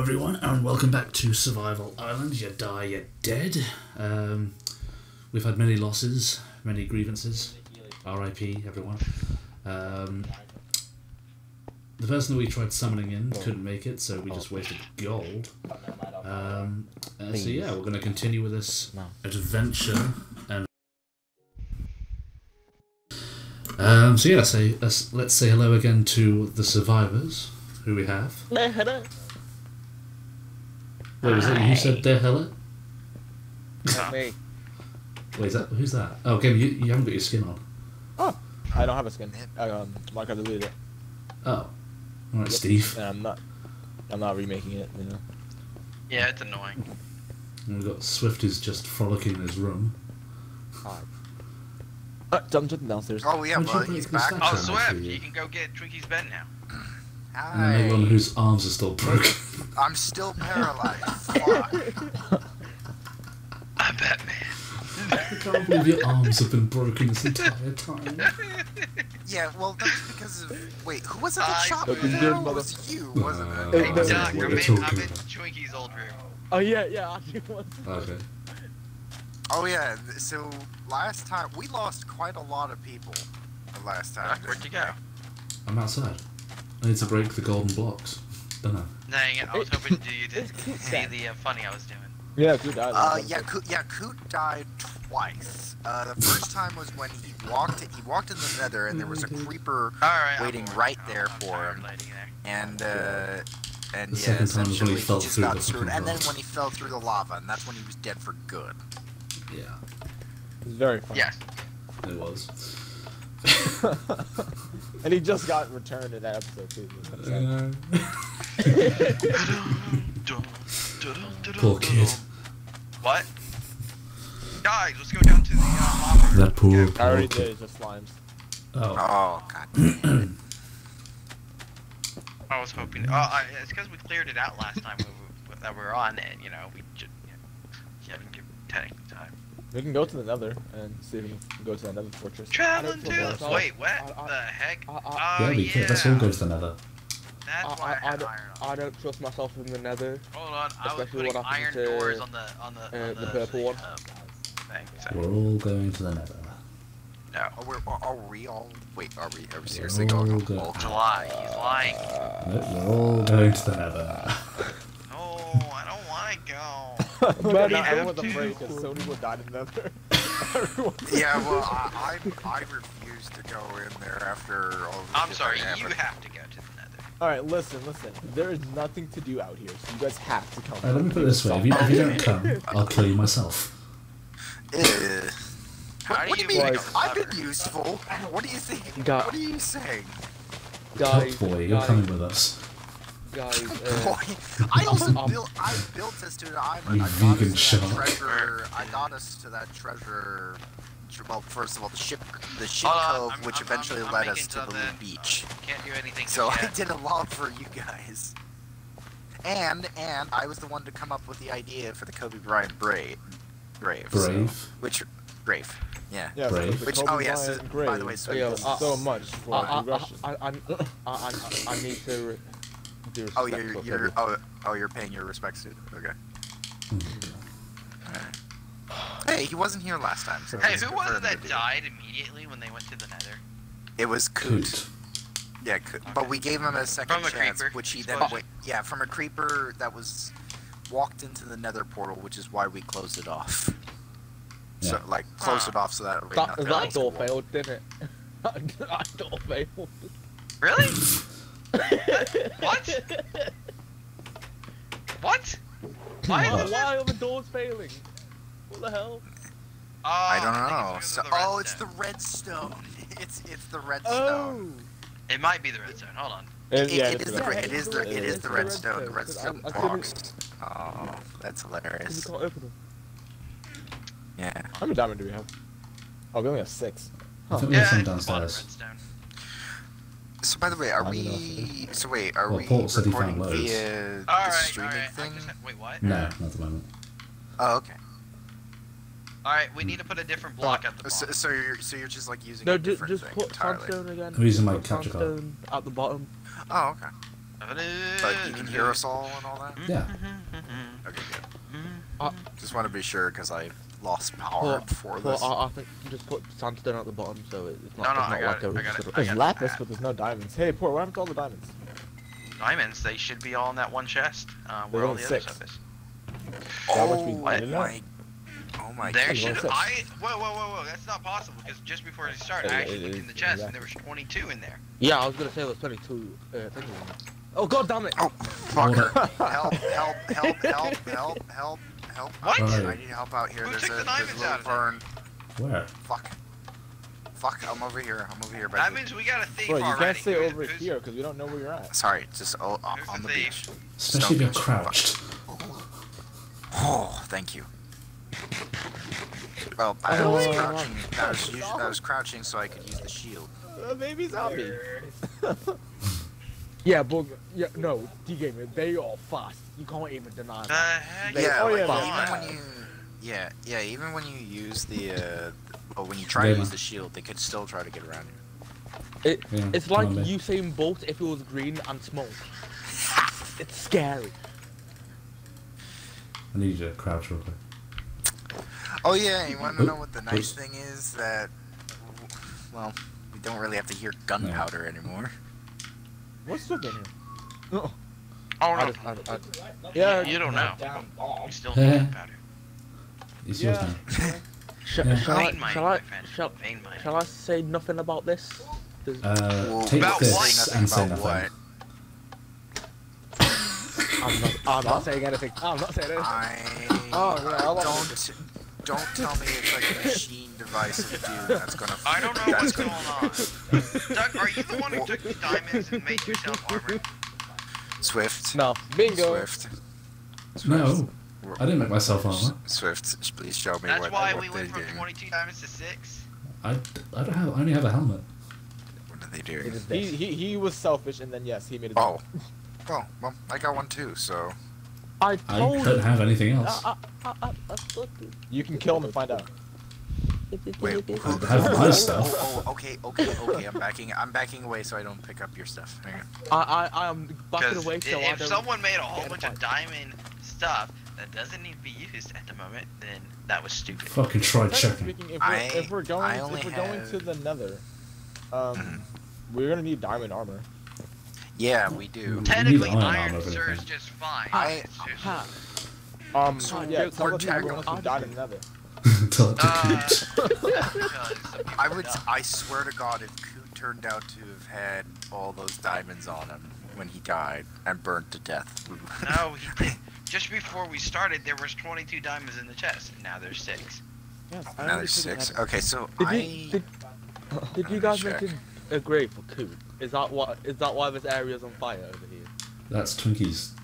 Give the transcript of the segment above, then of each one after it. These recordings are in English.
everyone, and welcome back to Survival Island. You die, you're dead. Um, we've had many losses, many grievances. R.I.P. everyone. Um, the person that we tried summoning in couldn't make it, so we just wasted gold. Um, uh, so yeah, we're going to continue with this adventure. And um, so yeah, say let's let's say hello again to the survivors who we have. Wait, was that you who said De Hella? Me. Wait, is that who's that? Oh, again, you, you haven't got your skin on. Oh, I don't have a skin. Um, Mark, I deleted it, Oh, all right, Steve. and I'm not. I'm not remaking it. You know. Yeah, it's annoying. And we've got Swift who's just frolicking in his room. Uh, jump to the downstairs. Oh yeah, Why'd well he's back. Oh, Swift, for you. you can go get Twinkie's bed now. And then the one whose arms are still broken. I'm still paralyzed. Fuck. I bet, man. I can't believe your arms have been broken this entire time. Yeah, well that was because of wait, who was it that I- shot me? Looking That good, was mother- you, wasn't Uh, it? Hey, I Doc, I'm in, I'm in. Twinkie's old room. Oh yeah, yeah. I do Okay. Oh yeah, so last time we lost quite a lot of people. The last time. Where'd you go? I'm outside. I need to break the golden blocks. Don't know. Dang it, I was hoping to you to It's cute see the uh, funny I was doing. Yeah, dude. I Uh, yeah, Coot, yeah, Coot died twice. Uh, the first time was when he walked, he walked in the Nether, and there was a creeper, Alright, Waiting I'm right there I'm for him. and uh, and The yeah, second time was when he fell just through got the screwed. And then when he fell through the lava, and that's when he was dead for good. Yeah, It's very fun. Yes. it was. and he just got returned in that episode too. Uh, Poor kid. What? Guys, let's go down to the uh, hopper. That poor, Yeah. I poor already kid. did. It's just slimes. Oh, Oh god. I was hoping. Oh, I, it's because we cleared it out last time we, we, that we were on, and you know we just you know, yeah, didn't give Teddy time. We can go to the Nether and see if we can go to the Nether fortress. Traveling to. myself. Wait, what I- I- the heck? I- I- oh yeah, we yeah. can. Let's all go to the nether. That's I, why I, I, I, don't, iron. I don't trust myself in the Nether. Hold on, I was especially putting what happens iron to, doors on the on the uh, on the the, purple one. um, thing. So, We're all going to the nether. no, Are we, are we all? Wait, are we? Are we seriously all going? good. all- July. He's lying. Nope, we're all going to the nether. No, I don't want to go. but we I have was to. afraid because Sony would die in the Yeah, well, I, I I refuse to go in there after all. the I'm sorry, you have to go to the Nether. All right, listen, listen. There is nothing to do out here, so you guys have to come. Alright, let me put it this way: if you, if you don't come, I'll kill you myself. Eh. Ugh. How What, do what do you you mean? make a I've lever? been useful. What do you think? Got- What are you saying? guys, Top boy, you're guys, coming with us. Guys. Uh, I also Um, built. I built us to an island. You I got vegan us to that treasure. I got us to that treasure. Well, first of all, the ship, the ship Hold cove, I'm- which I'm- eventually I'm- I'm led us to the something. beach. Can't do anything. So I yet. did a lot for you guys. And and I was the one to come up with the idea for the Kobe Bryant brave, grave. so- Brave. which grave? Yeah. yeah, Brave. Which- oh, yes, Bryant uh, by the way, so- yeah, uh, so much for uh, uh, uh, Russian. I, I, I, I, I need to re- do Oh, you're you're oh oh you're paying your respects to. Okay. Hey, he wasn't here last time. So Hey, who was it that died immediately when they went to the Nether? It was Coot. Coot. Yeah, Coot. but we gave him a second From a chance, creeper. which he then Explosion. wait. Yeah, from a creeper that was walked into the Nether portal, which is why we closed it off. Yeah. So like closed Huh. it off so that way That, nothing that else door could walk. failed, didn't it? that door failed. Really? what? What? Why What? is Why are the doors failing? What the hell? Oh, I don't ah, know. it's So, because of the oh, it's the redstone. redstone. It's it's the redstone. Oh. It might be the redstone. Hold on. It, yeah, it it's the the red- re- it is the it is the redstone. The because redstone I- I box. Oh, that's You hilarious. can't open them. Yeah. How many diamond do we have? Oh, we only have six. I think we Yeah, have some it's the bottom downstairs. Redstone. So by the way, are I don't know we? So wait, are Well, we Paul said he found recording loads. via the All right, all streaming right. I thing? just wait, what? No, not at the moment. Oh, okay. All right, we need to put a different block at the So, bottom. so you're so you're just like using No, a different just thing put entirely. sandstone again. I'm using my Put capture card. at the bottom. Oh, okay. But you can hear us all and all that. Yeah. Mm-hmm, mm-hmm, mm-hmm. Okay, good. Uh, Just want to be sure because I lost power Well, before well, this. I, I think you just put sandstone at the bottom, so it- it's not, No, no, it's not like it, a I got it, sort I There's lapis, that. but there's no diamonds. Hey, poor, what happened to all the diamonds? Diamonds, they should be all in that one chest. Uh, There's where all only the other stuff is. That must be oh good my! Oh my! There There's should only. I whoa whoa whoa whoa that's not possible because just before we start It- I it actually looked is, in the chest yeah. and there was 22 in there. Yeah, I was gonna say there's 22 uh, things in there. Oh god damn it! Oh fucker! Help! Help! Help! Help! Help! Help! Help! What? Right. I need help out here. Who there's took a the there's a diamonds little out of there? burn. Where? Fuck. Fuck! I'm over here. I'm over here. That Buddy. means we got a thief Bro, you already. can't stay Who's- over who's- here because we don't know where you're at. Sorry, just oh, on on the the beach. Especially if you're crouched. Oh, thank you. Well, I was Oh. crouching. I was, I was crouching so I could use the shield. Uh, baby zombie. Yeah, but yeah, no, D gamer, they are fast. You can't even deny The that. heck? They- Yeah, oh, like, even when you, yeah, yeah, even when you use the, uh, well, when you try to use the shield, they could still try to get around you. Yeah, It's like come on, mate. Usain Bolt if it was green and smoke. It's scary. I need you to crouch real quick. Oh yeah, you want to know what the nice thing is that, well, we don't really have to hear gunpowder anymore. What's Swift in here? Oh, Oh I no. just, I, I, Yeah, You don't know. We still Yeah. think about it. It's Yeah. yours now. sh- Yeah. shall, I, Vein shall, I, shall, shall I say nothing about this? Does- Uh, Well, take about this what? And say about nothing. I'm not, I'm not saying anything. I'm not saying anything. I Oh, yeah, I don't don't tell me it's like a machine device of doom that's gonna. I don't know that's what's gonna, going on. Doug, are you the one who took the diamonds and made yourself armor? Swift. No. Bingo. Swift. Swift. No, I didn't make myself armor. Swift, please show me That's what, why what we went from do. 22 diamonds to 6. I, I don't have. I only have a helmet. What are they doing? He, he he was selfish, and then yes, he made it. Oh. Oh, well, I got one too, so. I I told don't you. have anything else. I, I, I, I told you. You can kill him and find out. Wait, who, I have my stuff. Oh, oh, okay, okay, okay. I'm backing. I'm backing away so I don't pick up your stuff. Hang on. I, I, I am backing away so I if don't. someone made a whole bunch of diamond stuff that doesn't need to be used at the moment, then that was stupid. Fucking tried Technically checking. speaking, if we're, I- if we're going, if we're going to the Nether, um, Mhm. we're gonna need diamond armor. Yeah, we do. Technically, iron iron, armor for serves just fine. I- just- Ha. Um, So yeah, we're- tell we're the people tech- once we died in the Nether. Tell it to Uh, Coot. because some people I would. I swear to God, if Coot turned out to have had all those diamonds on him when he died and burned to death. No, he. Just before we started, there was 22 diamonds in the chest, and now there's six. Yes, Now there's six. happened. Okay, so Did I. you, did, did you guys gonna check. mention a grave for Coot? Is that what? Is that why this area's on fire over here? That's Twinkie's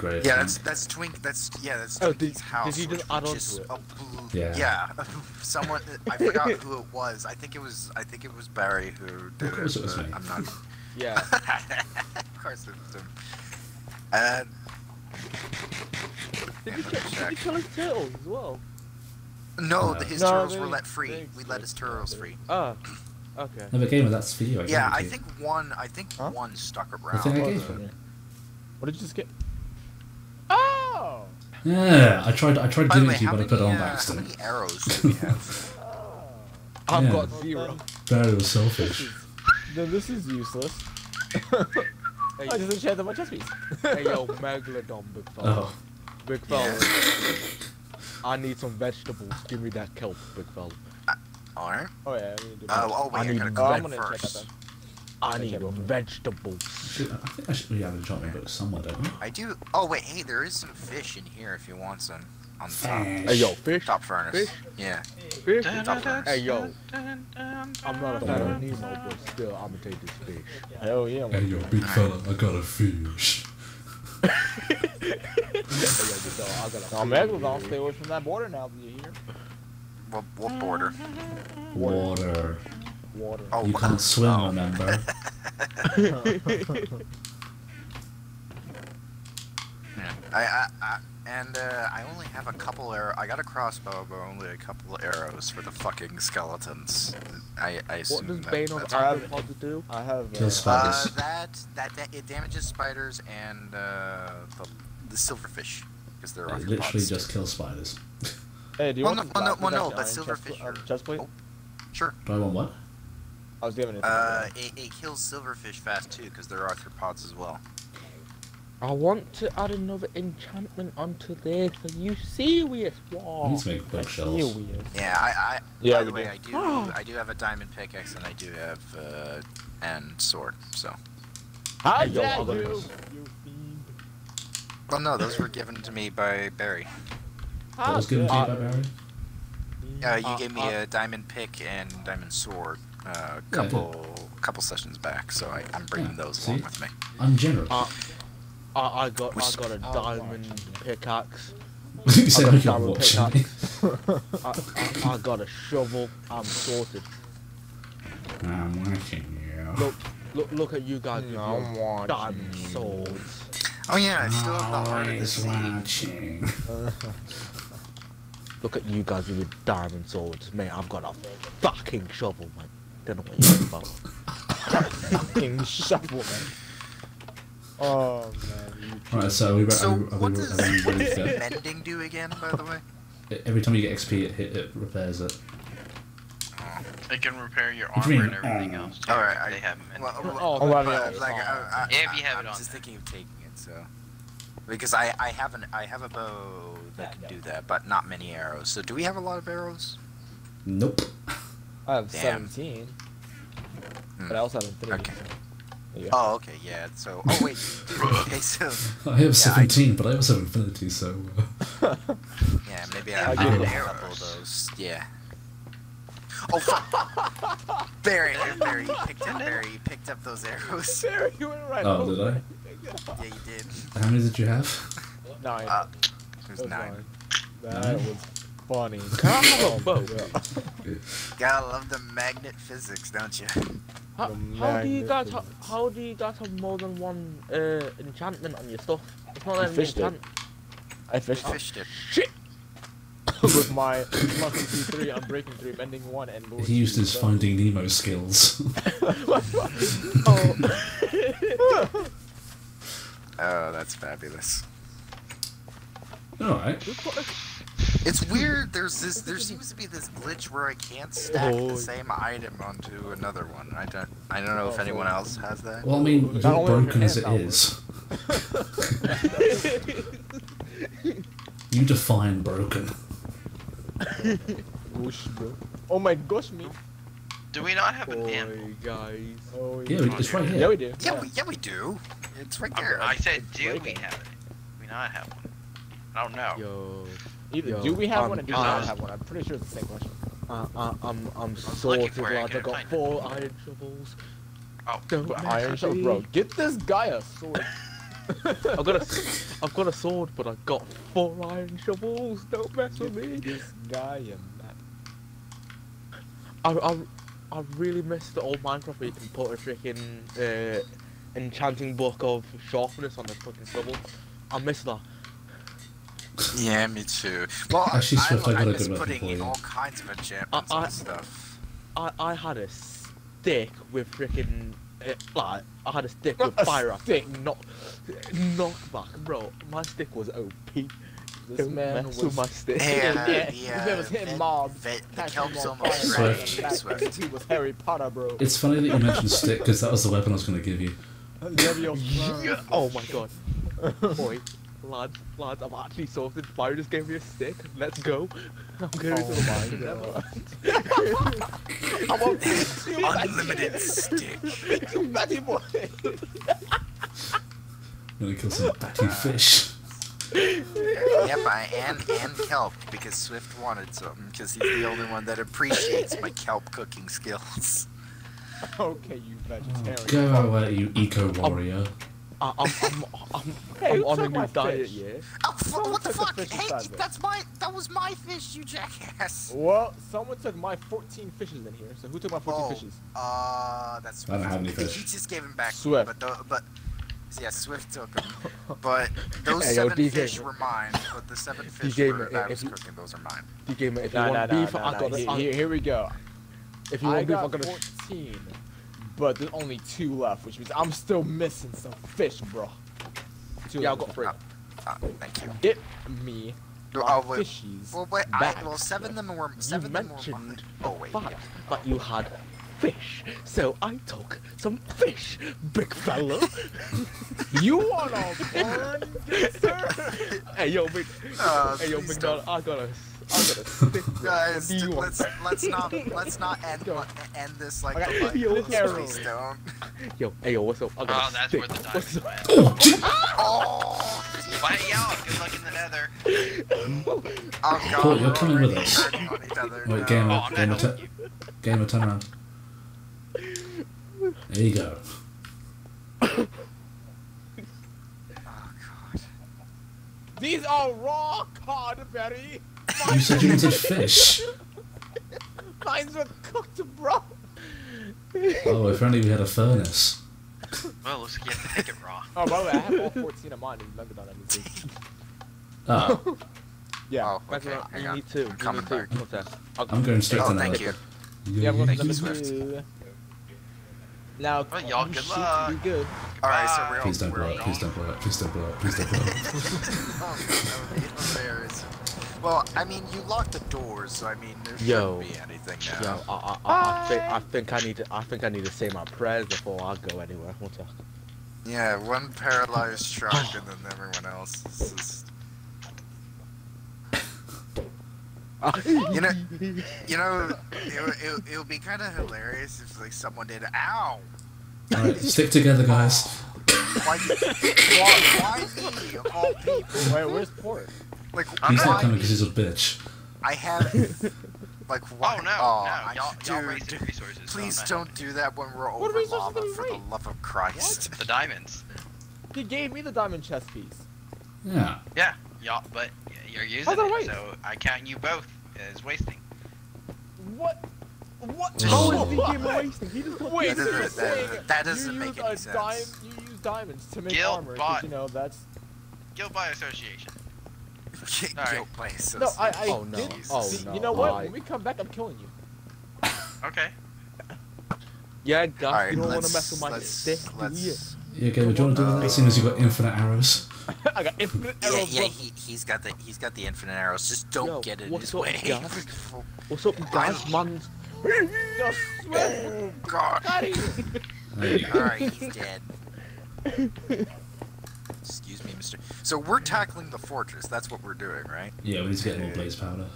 grave. Yeah, that's that's Twink. That's yeah, that's Oh, Twinkie's did- house. did you just which- add on is to it? blue- Yeah. Yeah, someone. I forgot who it was. I think it was. I think it was Barry who did Of course it was me. I'm not. Yeah. of course it was him. And Did you, let kill, did you kill his turtles as well? no, No. his No, turtles they- were let free. they We let his turtles free. Oh, okay. No, but gamer, that's for you. I Yeah, I think one. I think Huh? one stuck around. I What gave was him. What did you just get? Yeah, I tried. I tried By the giving way, it to you, how but I put it on uh, by how many arrows do we have? I've Yeah. got zero. Barry was selfish. Then this is useless. Hey, I just enchanted my chest piece. hey yo, Megalodon, big fella. Oh, Big fella. I need some vegetables. Give me that kelp, big fella. Alright. Oh yeah, I need to do Oh, oh wait, I I, need gotta go I'm back gonna check that first. Then. I need vegetables. I think I should. We have an enchantment book somewhere, don't we? I do. Oh wait, hey, there is some fish in here if you want some. On the top, Hey yo, fish, top furnace. Fish? Yeah. fish. Top furnace. Hey yo, I'm not a fan of Nemo, but still, I'm gonna take this fish. Hell yeah. Hey, yo, big fella, I got a fish. Hey yo, big fella, I got a Now, Megalodon, stay away from that border now. Do you hear? What, what border? Water. Water. Oh, You can't swim, oh. remember? Yeah. I, I, I, and uh, I only have a couple arrow. I got a crossbow, but only a couple arrows for the fucking skeletons. I, I What assume does that, Bane of that's I have- Arthropods do? I have. Kill Uh, spiders. Uh, that that da- it damages spiders and uh, the the silverfish because they're It arthropods. literally just kills spiders. hey, do you Well, want no- this well, no- well, no, but that silverfish chest, um, are- chest plate? Oh. Sure. Do I want what? I was giving it. to Uh, it, it kills silverfish fast too because they're arthropods as well. I want to add another enchantment onto this. Are you serious? I Wow. need to make bookshelves. You weird. Yeah, I, I Yeah, by the way, do. I do I do have a diamond pickaxe and I do have uh, and sword. So How Hey, yo, dare you? You fiend. well, no, those were given to me by Barry. What was given to you Uh, by Barry? Uh, you Uh, gave me uh, a diamond pick and diamond sword uh, a Yeah, I couple couple sessions back, so I, I'm bringing Yeah, those see? along with me. I'm generous. Uh, I, I got I got a Oh, diamond watch. pickaxe. you said I like got you're a watching me. I, I, I got a shovel. I'm sorted. I'm watching you. Look, look, look at you guys with No your watching diamond you. swords. Oh yeah, I still have the heart of the sea. watching. Look at you guys with your diamond swords. Mate, I've got a fucking shovel, mate. Don't know what you're talking about. Fucking shovel, man. Oh man. You Right, so we, re- So are we, are we, what does, we what does to go? mending do again, by the way? Every time you get XP, it, hit, it repairs it. They can repair your What you armor mean? and everything Oh. else. Alright, I- they have them in Well, there. well, Oh, well, but, like, uh, it's I, I, If you have I'm it on just thinking of taking it, so because I I have an I have a bow that can do that, but not many arrows. So do we have a lot of arrows? Nope. I have Damn. 17, Hmm. but I also have 3. Okay. so- there you go. Oh, okay, yeah. So oh wait, okay, so I have I- 17, but I also have infinity, so. Uh, yeah, maybe I, I I have a arrows. couple of those. Yeah. Oh fuck! Barry, Barry, you picked up Barry, you picked up those arrows. Barry, you went right Oh, over did I? Yeah, you did. how many did you have? Nine. Uh, There's was nine. That Nine? was funny. Can I have a Oh, bow? yeah. Gotta love the magnet physics, don't you? How, how do you guys ha- magnificence. how do you guys have more than one uh, enchantment on your stuff? It's not letting me fished it. I fished it. Fished it. Shit! with my plus three, Unbreaking three, mending one, and Lord He used his Finding Nemo skills. Oh, Oh, that's fabulous. Alright. who put a- It's weird. There's this. There seems to be this glitch where I can't stack Oh. the same item onto another one. I don't. I don't know if anyone else has that. Well, I mean, Not you're only on your broken as it is. is. You define broken. Whoosh, bro. Oh my gosh, me. Do we not have an amp? Boy, guys. Oh Yeah, we- it's right here. Yeah, here. we do. Yeah, we, yeah, we do. It's right um, there. I said, it's do we have it? We not have one? I don't know. Yo, Either Yo, do we have um, one or do we uh, not have one? I'm pretty sure it's the same question. I, I, I'm I'm looking sorted, I lads. I couldn't got find it. four iron shovels. Oh, Don't mess Iron with Shovel, me. bro. Get this guy a sword. I've got a, s- I've got a sword, but I've got four iron shovels. Don't mess with me. This guy a map. I, I, I really miss the old Minecraft where you can put a freaking uh, enchanting book of sharpness on the fucking shovel. I miss that. Yeah, me too. Well, Actually, I, Swift, I I, got a good weapon putting for in you. all kinds of enchantments I- I- and stuff. I, I had a stick with freaking uh, like I had a stick with A fire stick? Knock, knockback, bro. My stick was OP. This Don't man mess was with my stick. Hey, uh, yeah, the, this uh, man was hitting mobs. vet- the catching kelp's almost Swift. and Swift. He was Harry Potter, bro. It's funny that you mentioned stick because that was the weapon I was going to give you. Leviosa. Oh my god. Boy, lads, lads, I'm actually sorted. Fire just gave me a stick. Let's go. I'm going to oh the Oh mine. my. I'm on Unlimited stick. You batty boy. I'm going to kill some batty fish. Yep, I and and kelp because Swift wanted some because he's the only one that appreciates my kelp cooking skills. Okay, you vegetarian. Go away, you eco warrior. I, I'm, I'm, I'm, Hey, I'm on a new diet, fish? yeah. Oh, fu- what the fuck? Hey, inside that's my that was my fish, you jackass. Well, someone took my 14 fishes in here. So who took my 14 Oh, fishes? uh, that's I don't have any fish. He just gave him back. Swift. But the, but yeah, Swift took them. But those Hey, yo, seven DJ. fish were mine. But the seven fish DJ, were, man, that I was cooking, those are mine. DK, man, if you Nah, nah, want nah, beef, nah, I got Here, it. here, here we go. If you want beef, I'm got gonna. 14, but there's only two left, which means I'm still missing some fish, bro. Two Yeah, I'll left. go for it. Uh, thank you. Get me No, my oh, wait. fishies Well, wait. I, well, seven of them were seven You of them were mine. mentioned Oh wait. five, but you had fish, so I took some fish, big fella. You wanna burn, good sir? hey yo, big. Uh, hey yo, big dog. I gotta, I gotta stick. Guys, dude, let's let's not let's not end Go. end this like I got the light. yo, Please don't. Yo, hey yo, what's up? I Oh, gotta that's stick. where the What's up? went. Oh, gee- Oh, Why, y'all? Good luck in the nether. oh God, Paul, you're coming with us. turning on Wait, now. gamer, Oh, I'm gamer, not tu- helping you. gamer, turn around. There you go. Oh God. These are raw cod, Betty. You said you wanted fish. Mine's are cooked, bro. Oh, if only we had a furnace. Well, looks like you have to make it raw. Oh, by the way, I have all 14 of mine and none on anything. Oh, Yeah. Oh, That's okay. what hang you on. need two. You coming need back. What's? I'll- I'm going straight Oh, to thank nether. you. Yeah, I'm going Thank to you, Swift. Now, Well, y'all, oh, you good luck. You good. All right, so we're all Please don't we're blow all it. Please gone. don't blow it. Please don't blow it. Please don't blow it. Oh, that would be hilarious. Well, I mean, you locked the doors, so I mean, there shouldn't Yo. be anything Yo, now. I, I, I, I think I think I need to I think I need to say my prayers before I go anywhere. What's up? Yeah, one paralyzed shark and then everyone else. This is, you know, you know, it, would- it, it would be kind of hilarious if like someone did. Ow! All right, stick together, guys. Why, why, why me of all people? Wait, where's Port? Like, I'm He's why not coming because he's a bitch. I have. Like, why? Oh no, I- no, y'all, y'all dude, wasted resources. Please I'm not- don't do that when we're What over are we supposed lava, do for the love of Christ. The diamonds. He gave me the diamond chest piece. Yeah. Yeah, y'all, but you're using How's that it, right? so I count you both as wasting. What? What? Oh. How is the What? game wasting? He just wait. so doesn't- that- that doesn't you make any sense. Dime, you use diamonds to make Guild armor. 'cause, bot. You know that's. Guild by association. Get Alright. guilt by No, I. I Oh, no. did. Oh, no. You know what? I- When we come back, I'm killing you. Okay. Yeah, guys, Alright, you don't want to mess with my let's, stick, do you? let's, Yeah, gamer, do you want to do that? As soon as you've got infinite arrows. I got infinite arrows. yeah, bro. he, he's got the, he's got the infinite arrows, just don't Yo, get in what's his up, way. guys? What's up, guys? Man, No, swear. oh, God. Got it. There you go. Alright, he's dead. Excuse. So we're tackling the fortress, that's what we're doing, right? Yeah, we need to get more blaze powder.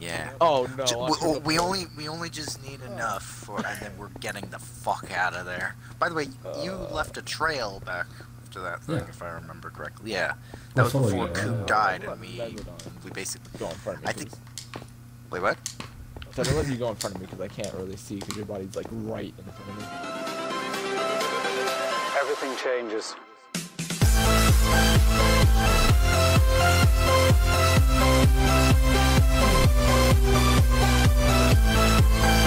Yeah. oh no, Ju- I we, should've- we only we only just need enough for, and then we're getting the fuck out of there. By the way, you left a trail back after that thing, Yeah. if I remember correctly. Yeah, that We're was following before it, Coop uh, died, Let and we let it on. we basically. Go in front of me. I think- Wait, what? So don't let you go in front of me because I can't really see because your body's like right in front of me. Everything changes. Bye.